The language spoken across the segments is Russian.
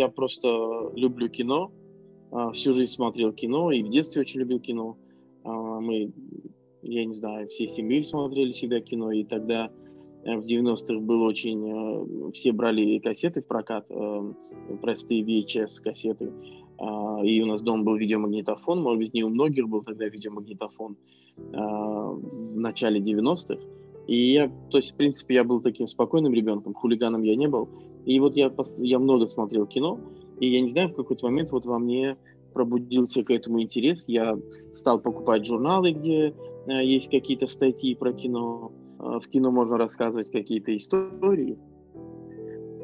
я просто люблю кино, а, всю жизнь смотрел кино, и в детстве очень любил кино. А, мы, я не знаю, всей семьей смотрели всегда кино, и тогда э, в 90-х было очень... Э, все брали кассеты в прокат, э, простые VHS-кассеты, а, и у нас дома был видеомагнитофон, может быть, не у многих был тогда видеомагнитофон в начале 90-х, и я, то есть, в принципе, я был таким спокойным ребенком, хулиганом я не был, и вот я, я много смотрел кино, и я не знаю, в какой-то момент вот во мне пробудился к этому интерес. Я стал покупать журналы, где э, есть какие-то статьи про кино. Э, в кино можно рассказывать какие-то истории.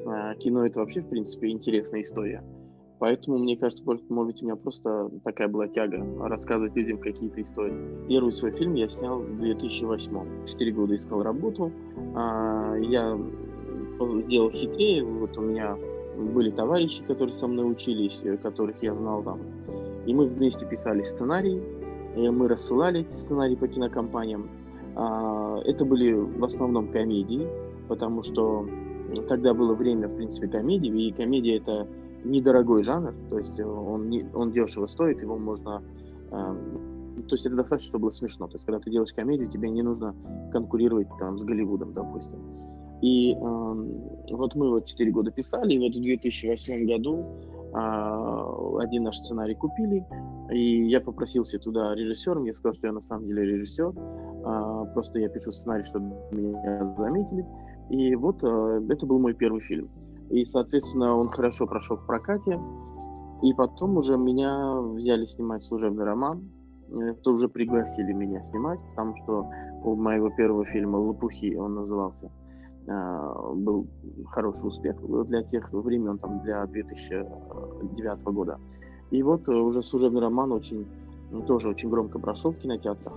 Э, кино это вообще, в принципе, интересная история. Поэтому, мне кажется, может, может быть, у меня просто такая была тяга рассказывать людям какие-то истории. Первый свой фильм я снял в 2008. Четыре года искал работу. А, я сделал хитрее. Вот у меня были товарищи, которые со мной учились, э, которых я знал там. И мы вместе писали сценарии, и мы рассылали эти сценарии по кинокомпаниям. А, это были в основном комедии, потому что тогда было время, в принципе, комедии, и комедия это недорогой жанр, то есть он, не, он дешево стоит, его можно... А, то есть это достаточно, чтобы было смешно. То есть когда ты делаешь комедию, тебе не нужно конкурировать там с Голливудом, допустим. И э, вот мы вот 4 года писали, и вот в 2008 году э, один наш сценарий купили, и я попросился туда режиссером, я сказал, что я на самом деле режиссер, э, просто я пишу сценарий, чтобы меня заметили, и вот э, это был мой первый фильм. И, соответственно, он хорошо прошел в прокате, и потом уже меня взяли снимать служебный роман, то уже пригласили меня снимать, потому что у моего первого фильма «Лопухи» он назывался – был хороший успех для тех времен, там, для 2009 года. И вот э, уже служебный роман очень тоже очень громко прошел в кинотеатрах.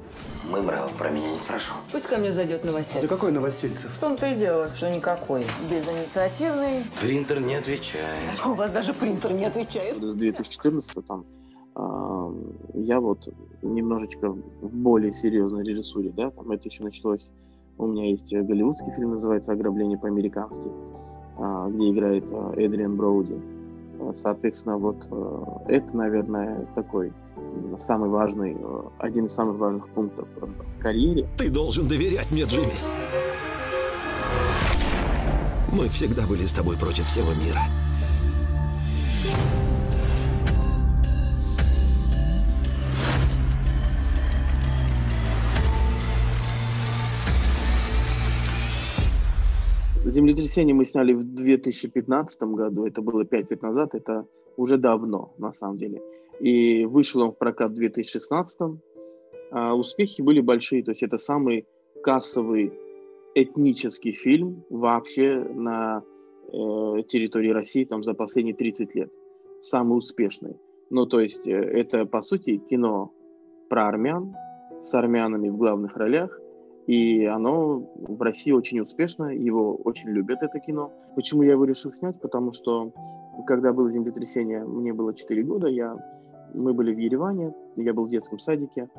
Мымров про меня не спрашивал. Пусть ко мне зайдет Новосельцев. Да какой Новосельцев? В том-то и дело, что никакой. Безинициативный. Принтер не отвечает. У вас даже принтер не отвечает. С 2014 там э, я вот немножечко в более серьезной режиссуре, да, там это еще началось у меня есть э, голливудский фильм, называется «Ограбление по-американски», а, где играет э, Эдриан Броуди. Э, соответственно, вот это, наверное, такой самый важный, один из самых важных пунктов в карьере. Ты должен доверять мне, Джимми. Мы всегда были с тобой против всего мира. Землетрясение мы сняли в 2015 году, это было 5 лет назад, это уже давно, на самом деле. И вышел он в прокат в 2016. А успехи были большие, то есть это самый кассовый этнический фильм вообще на э, территории России там за последние 30 лет. Самый успешный. Ну, то есть э, это, по сути, кино про армян, с армянами в главных ролях – и оно в России очень успешно, его очень любят, это кино. Почему я его решил снять? Потому что, когда было землетрясение, мне было 4 года, я, мы были в Ереване, я был в детском садике,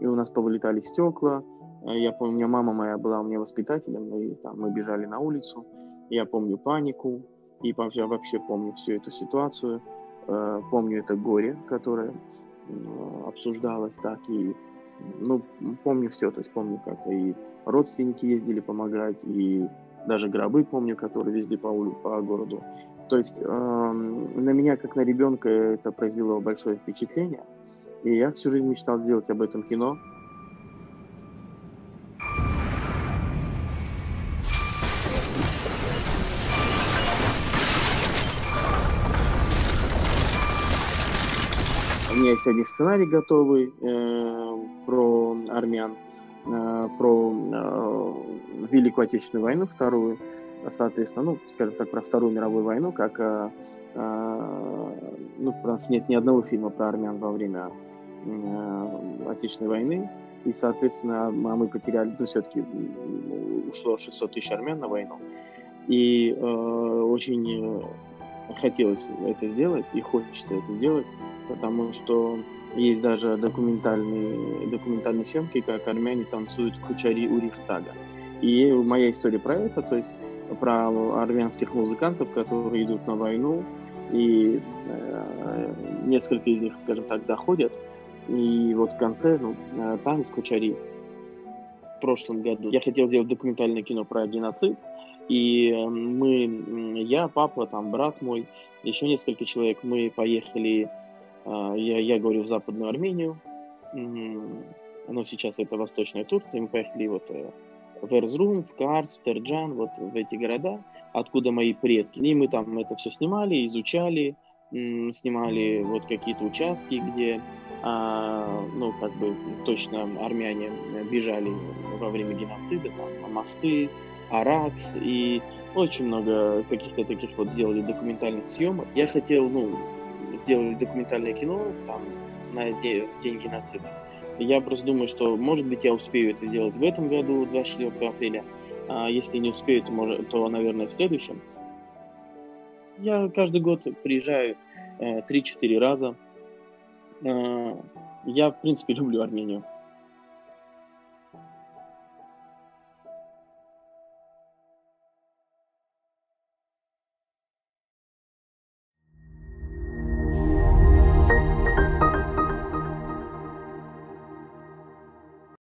и у нас повылетали стекла. Я помню, у меня мама моя была у меня воспитателем, и там, мы бежали на улицу. Я помню панику, и я вообще помню всю эту ситуацию. Э, помню это горе, которое обсуждалось так, и ну, помню все, то есть помню, как и родственники ездили помогать, и даже гробы помню, которые везли по, по городу. То есть э, на меня, как на ребенка, это произвело большое впечатление. И я всю жизнь мечтал сделать об этом кино. У меня есть один сценарий готовый э, армян, э, про э, Великую Отечественную войну, вторую, соответственно, ну, скажем так, про Вторую мировую войну, как, э, ну, потому что нет ни одного фильма про армян во время Отечественной войны, и, соответственно, а мы потеряли, ну, все-таки ушло 600 тысяч армян на войну, и очень хотелось это сделать, и хочется это сделать, потому что есть даже документальные, документальные съемки, как армяне танцуют кучари у Рейхстага. И моя история про это, то есть про армянских музыкантов, которые идут на войну, и э, несколько из них, скажем так, доходят. И вот в конце, ну, э, танец Кучари. В прошлом году я хотел сделать документальное кино про геноцид, и э, мы, я, папа, там, брат мой, еще несколько человек, мы поехали, я, я говорю, в Западную Армению, но сейчас это Восточная Турция, мы поехали вот э, в Эрзрум, в Карс, в Терджан, вот в эти города, откуда мои предки. И мы там это все снимали, изучали, снимали вот какие-то участки, где, а, ну, как бы точно армяне бежали во время геноцида, там, мосты, Аракс и очень много каких-то таких вот сделали документальных съемок. Я хотел, ну, сделать документальное кино там на день, день геноцида. Я просто думаю, что, может быть, я успею это сделать в этом году, 24 апреля. А если не успею, то, может, то наверное, в следующем. Я каждый год приезжаю э, 3-4 раза. Э, я, в принципе, люблю Армению.